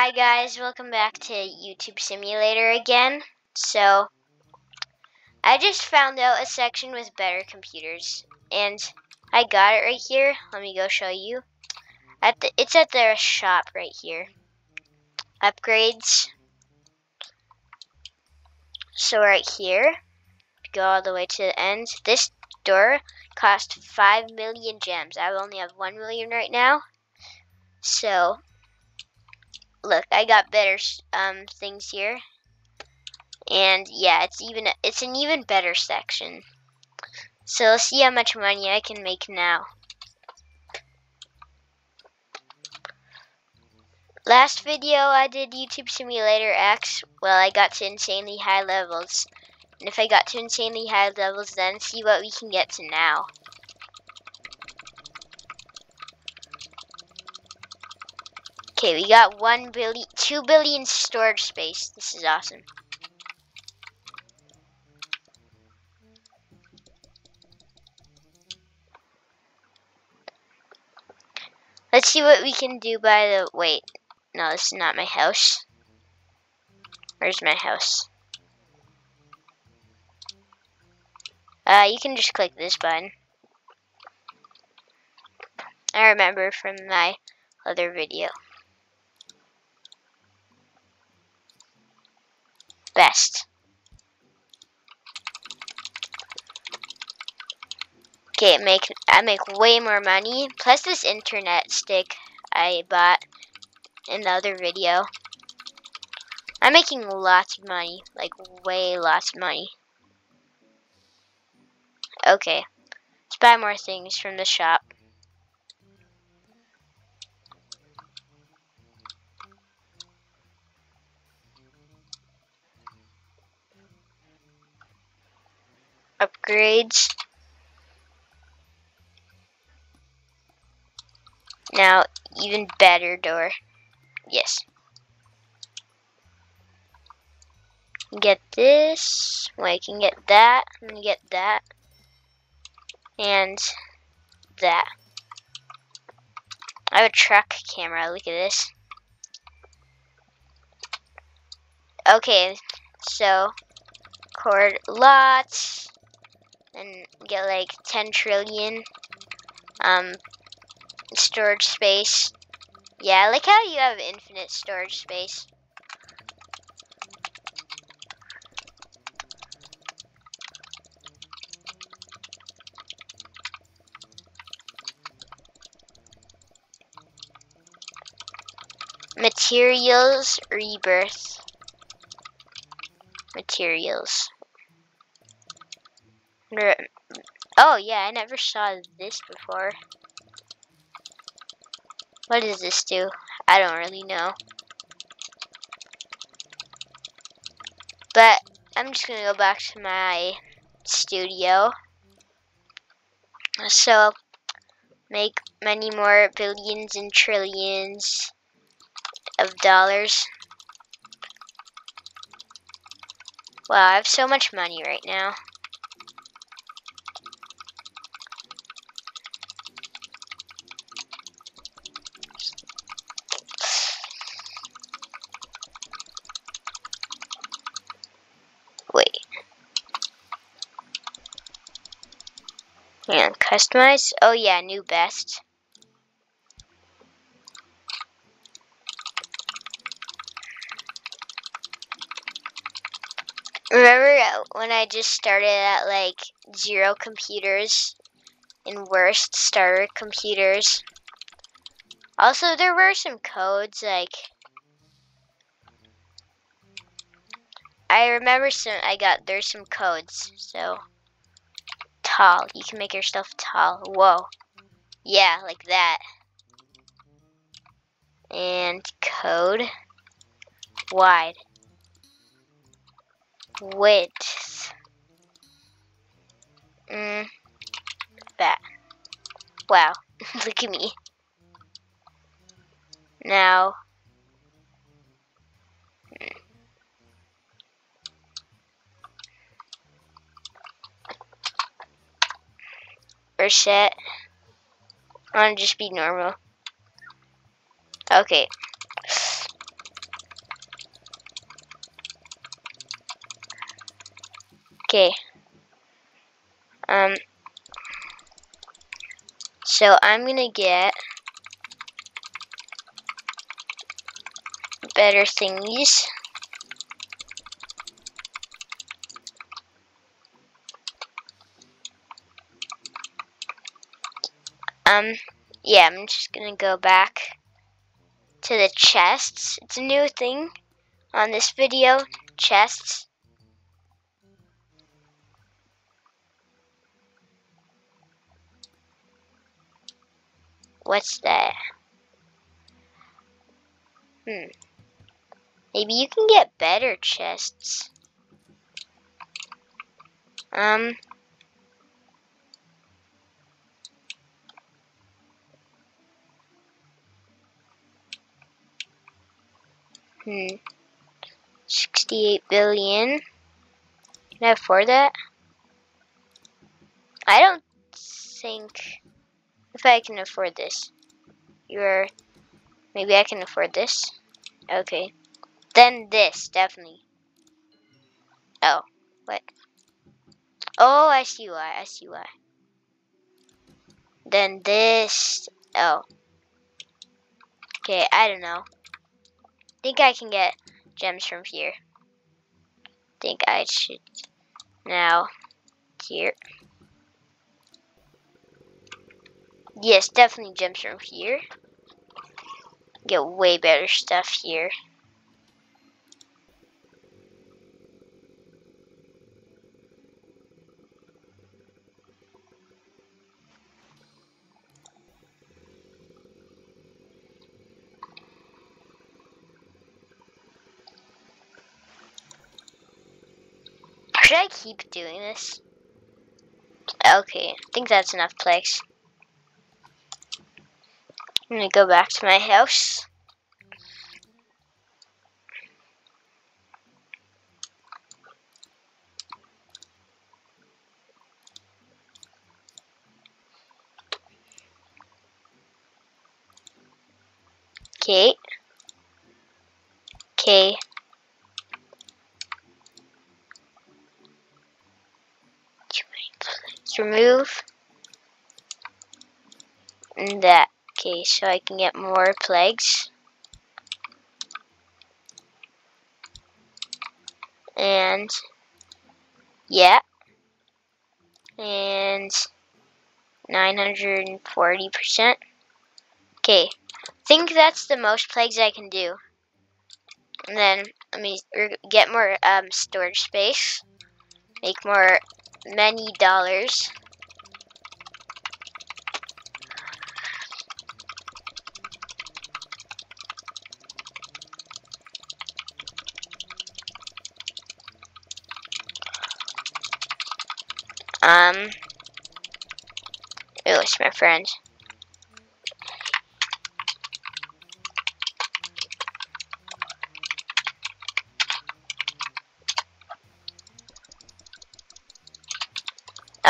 Hi guys, welcome back to YouTube Simulator again. So, I just found out a section with better computers, and I got it right here. Let me go show you. At the, it's at their shop right here. Upgrades. So right here, go all the way to the end. This door cost 5 million gems. I only have 1 million right now. So, look, I got better um, things here. And yeah, it's even it's an even better section. So let's see how much money I can make now. Last video I did YouTube Simulator X, well I got to insanely high levels. And if I got to insanely high levels then see what we can get to now. Okay, we got one billion, two billion storage space. This is awesome. Let's see what we can do by the, wait, no, this is not my house. Where's my house? Uh, you can just click this button. I remember from my other video. Best. Okay, make I make way more money. Plus this internet stick I bought in the other video. I'm making lots of money, like way lots of money. Okay, let's buy more things from the shop. Upgrades. Now, even better door. Yes. Get this. Well, I can get that. And get that. And that. I have a truck camera. Look at this. Okay, so cord lots and get like 10 trillion um, storage space. Yeah, I like how you have infinite storage space. Materials rebirth. Materials. Oh, yeah, I never saw this before. What does this do? I don't really know. But I'm just going to go back to my studio. So, make many more billions and trillions of dollars. Wow, I have so much money right now. And customize. Oh yeah, new best. Remember uh, when I just started at like zero computers and worst starter computers? Also, there were some codes like I remember some I got there's some codes, so tall. You can make yourself tall. Whoa. Yeah, like that. And code. Wide. Width. Mm. That. Wow. Look at me. Now. or shit. I want to just be normal. Okay. Okay. Um. So I'm gonna get better thingies. Um, yeah, I'm just gonna go back to the chests. It's a new thing on this video, chests. What's that? Hmm. Maybe you can get better chests. Um. Hmm. 68 billion. Can I afford that? I don't think if I can afford this. You're maybe I can afford this. Okay. Then this, definitely. Oh, what? Oh, I see why. I see why. Then this. Oh. Okay, I don't know think I can get gems from here. think I should now here. Yes, definitely gems from here. Get way better stuff here. Should Keep doing this? Okay, I think that's enough plaques. I'm gonna go back to my house. Okay. Okay. Remove that. Okay, so I can get more plaques. And yeah. And 940%. Okay, think that's the most plaques I can do. And then let me get more um, storage space, make more many dollars. Um, oh, it's my friend.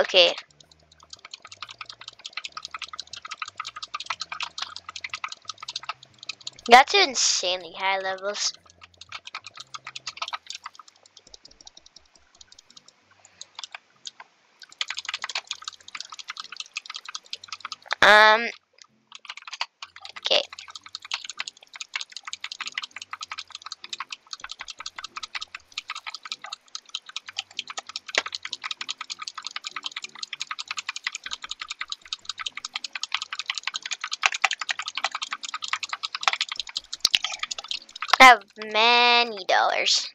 Okay. Got to insanely high levels. Um, have many dollars.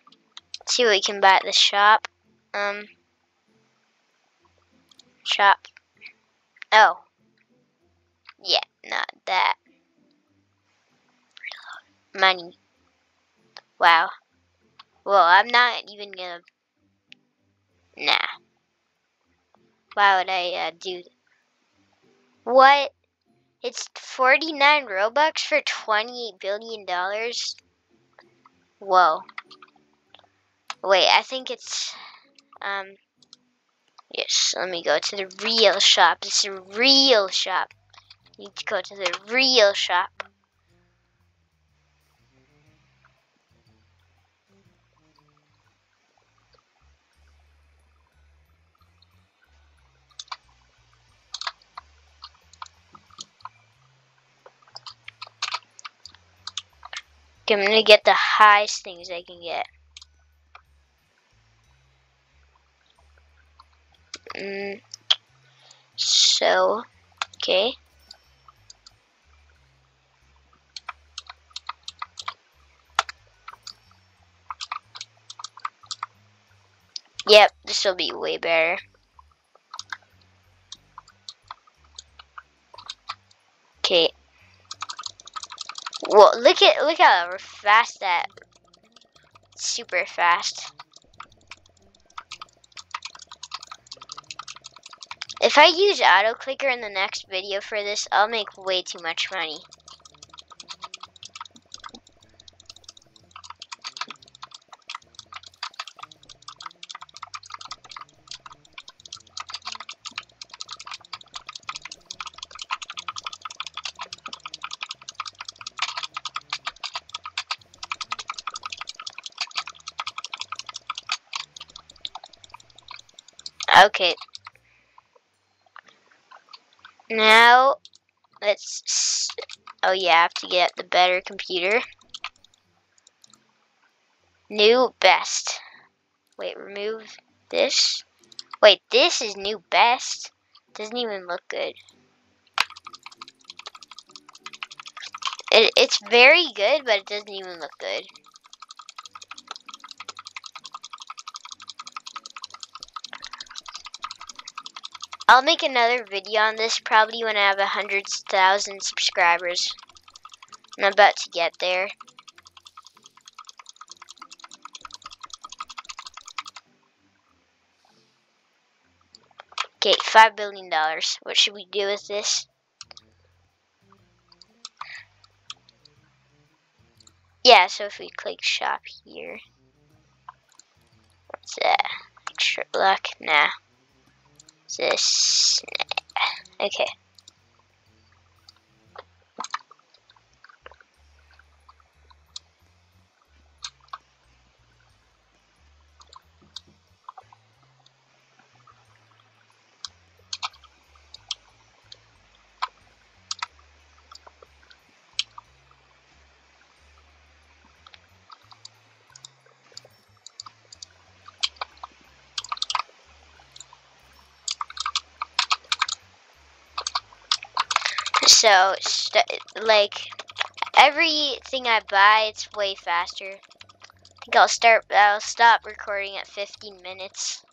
Let's see what we can buy at the shop. Um, shop. Oh. Yeah, not that. Money. Wow. Well, I'm not even gonna. Nah. Why would I uh, do? What? It's 49 Robux for 28 billion dollars. Whoa. Wait, I think it's, um, yes, let me go to the real shop. It's a real shop. need to go to the real shop. Okay, I'm gonna get the highest things I can get. Mm, so, okay. Yep, this will be way better. Okay. Well, look at look how fast that. Super fast. If I use auto clicker in the next video for this, I'll make way too much money. Okay. Now, let's... Oh yeah, I have to get the better computer. New best. Wait, remove this. Wait, this is new best. Doesn't even look good. It, it's very good, but it doesn't even look good. I'll make another video on this probably when I have a hundred thousand subscribers. And I'm about to get there. Okay, five billion dollars. What should we do with this? Yeah, so if we click shop here. What's that? Extra luck? Nah this? Okay. So, like, everything I buy, it's way faster. I think I'll start, I'll stop recording at 15 minutes.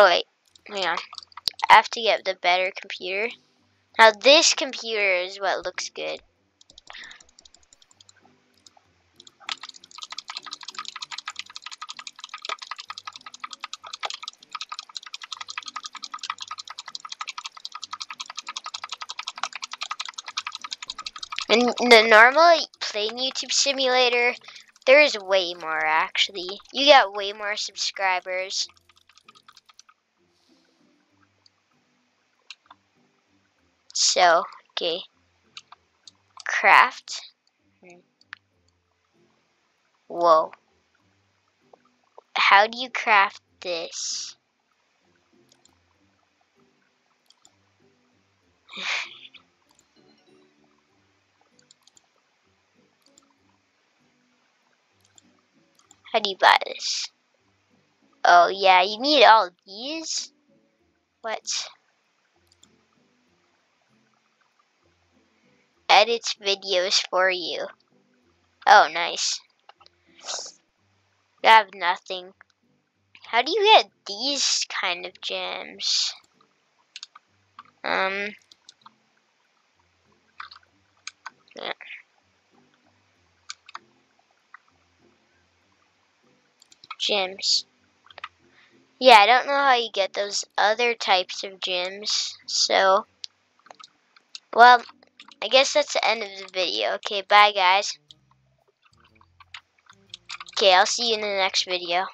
Oh wait, hang on. I have to get the better computer. Now this computer is what looks good. In the normal plain YouTube simulator, there is way more actually. You get way more subscribers. So, okay. Craft. Whoa. How do you craft this? How do you buy this? Oh yeah, you need all these? What? Edits videos for you. Oh, nice. You have nothing. How do you get these kind of gems? Um. Yeah. Gems. Yeah, I don't know how you get those other types of gems, so. Well, I guess that's the end of the video. Okay, bye guys. Okay, I'll see you in the next video.